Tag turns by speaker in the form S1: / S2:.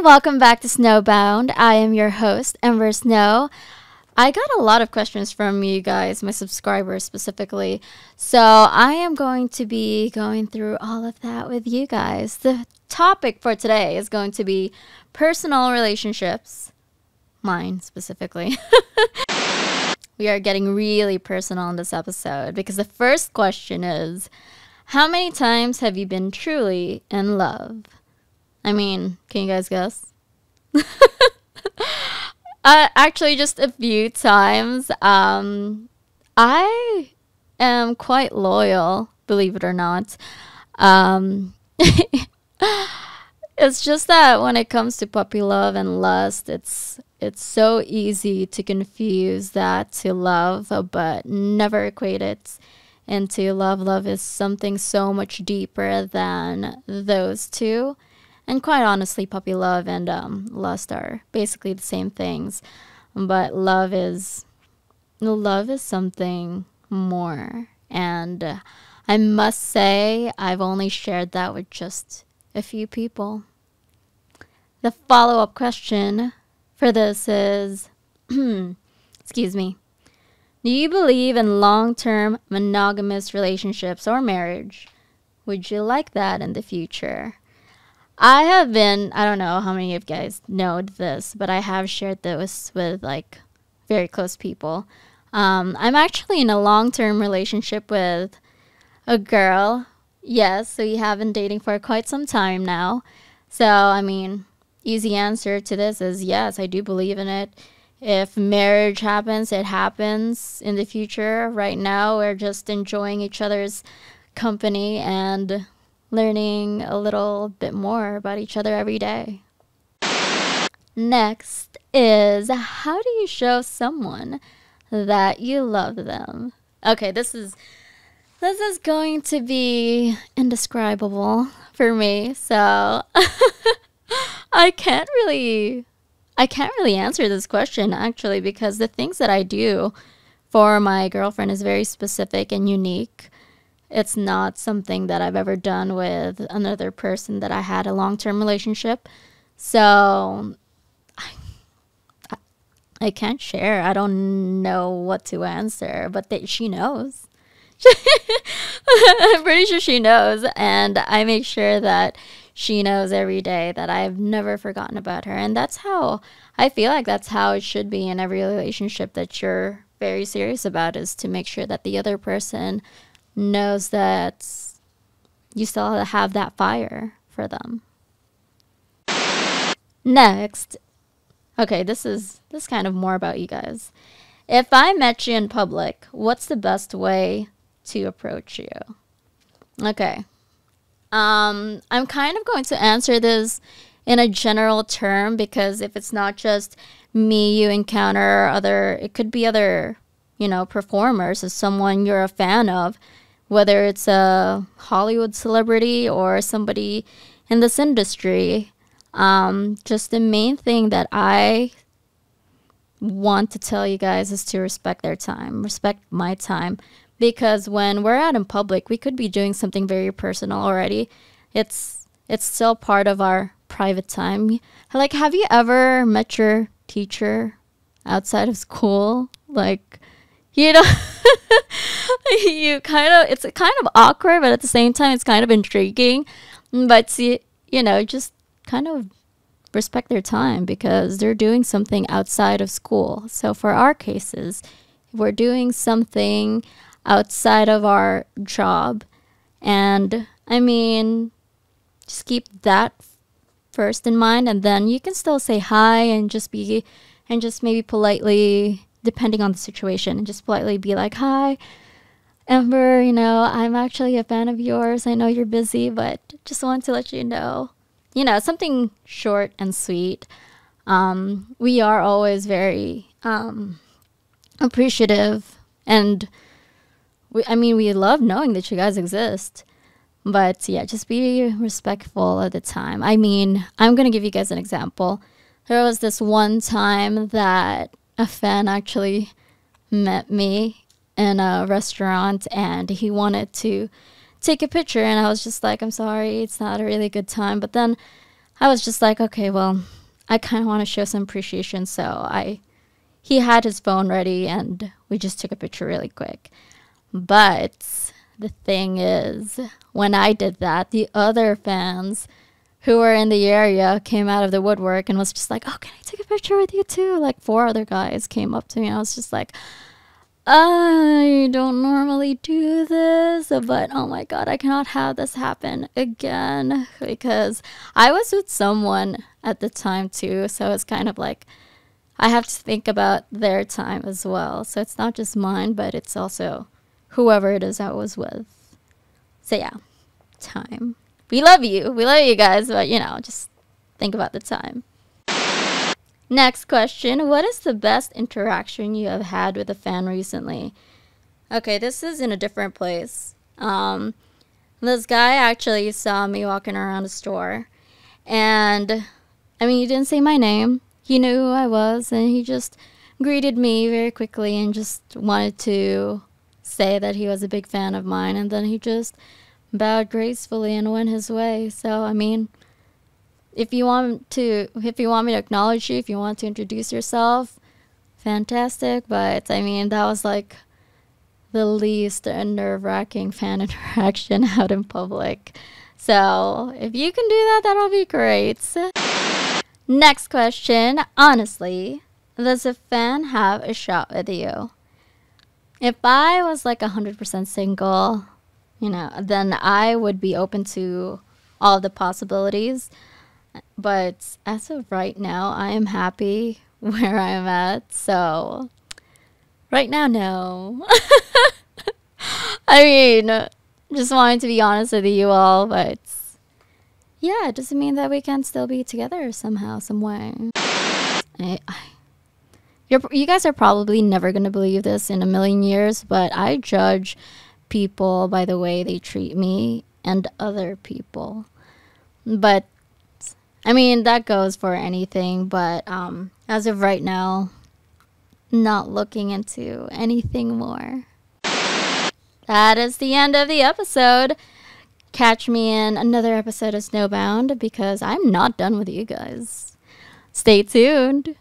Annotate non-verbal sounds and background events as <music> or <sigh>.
S1: Welcome back to Snowbound. I am your host, Ember Snow. I got a lot of questions from you guys, my subscribers specifically. So I am going to be going through all of that with you guys. The topic for today is going to be personal relationships, mine specifically. <laughs> we are getting really personal in this episode because the first question is How many times have you been truly in love? I mean, can you guys guess? <laughs> uh, actually, just a few times. Um, I am quite loyal, believe it or not. Um, <laughs> it's just that when it comes to puppy love and lust, it's it's so easy to confuse that to love, but never equate it into love. Love is something so much deeper than those two. And quite honestly, puppy love and um, lust are basically the same things. But love is love is something more. And uh, I must say, I've only shared that with just a few people. The follow up question for this is <clears throat> excuse me. Do you believe in long term monogamous relationships or marriage? Would you like that in the future? I have been, I don't know how many of you guys know this, but I have shared this with like very close people. Um, I'm actually in a long term relationship with a girl. Yes, so we have been dating for quite some time now. So, I mean, easy answer to this is yes, I do believe in it. If marriage happens, it happens in the future. Right now, we're just enjoying each other's company and learning a little bit more about each other every day. Next is how do you show someone that you love them? Okay, this is this is going to be indescribable for me. So <laughs> I can't really I can't really answer this question actually because the things that I do for my girlfriend is very specific and unique it's not something that I've ever done with another person that I had a long term relationship. So I, I can't share. I don't know what to answer, but that she knows. <laughs> I'm pretty sure she knows. And I make sure that she knows every day that I've never forgotten about her. And that's how I feel like that's how it should be in every relationship that you're very serious about is to make sure that the other person knows that you still have that fire for them. Next, okay, this is this is kind of more about you guys. If I met you in public, what's the best way to approach you? Okay. Um, I'm kind of going to answer this in a general term because if it's not just me you encounter other it could be other, you know, performers as someone you're a fan of whether it's a Hollywood celebrity or somebody in this industry. Um, just the main thing that I want to tell you guys is to respect their time, respect my time. Because when we're out in public, we could be doing something very personal already. It's it's still part of our private time. Like, have you ever met your teacher outside of school? Like, you know <laughs> <laughs> you kind of it's kind of awkward but at the same time it's kind of intriguing. But see you know just kind of respect their time because they're doing something outside of school. So for our cases we're doing something outside of our job and i mean just keep that first in mind and then you can still say hi and just be and just maybe politely depending on the situation, and just politely be like, "Hi, Ember. You know, I'm actually a fan of yours. I know you're busy, but just want to let you know you know, something short and sweet. Um, we are always very um, appreciative, and we, I mean, we love knowing that you guys exist. But yeah, just be respectful at the time. I mean, I'm gonna give you guys an example. There was this one time that a fan actually met me in a restaurant and he wanted to take a picture and I was just like, I'm sorry, it's not a really good time. But then I was just like, okay, well, I kind of want to show some appreciation, so I he had his phone ready and we just took a picture really quick. But the thing is, when I did that, the other fans who were in the area came out of the woodwork and was just like, "Oh, can I take a picture with you too?" Like four other guys came up to me. I was just like, I don't normally do this, but oh my god, I cannot have this happen again because I was with someone at the time too, so it's kind of like I have to think about their time as well. So it's not just mine, but it's also whoever it is I was with. So yeah, time. We love you. We love you guys, but you know, just think about the time. Next question What is the best interaction you have had with a fan recently? Okay, this is in a different place. Um, this guy actually saw me walking around a store, and I mean, he didn't say my name. He knew who I was, and he just greeted me very quickly and just wanted to say that he was a big fan of mine. And then he just bowed gracefully and went his way. So, I mean, if you want to if you want me to acknowledge you if you want to introduce yourself fantastic. But i mean that was like the least nerve-wracking <laughs> fan interaction out in public. So if you can do that that'll be great. Next question. Honestly does a fan have a shot with you? If i was like 100% single you know then i would be open to all the possibilities but as of right now, I am happy <laughs> where I'm at. So, right now, no. <laughs> I mean, just wanting to be honest with you all, but yeah, it doesn't mean that we can't still be together somehow, some way. You're, you guys are probably never going to believe this in a million years, but I judge people by the way they treat me and other people. But I mean, that goes for anything, but um, as of right now, not looking into anything more. That is the end of the episode. Catch me in another episode of Snowbound because I'm not done with you guys. Stay tuned.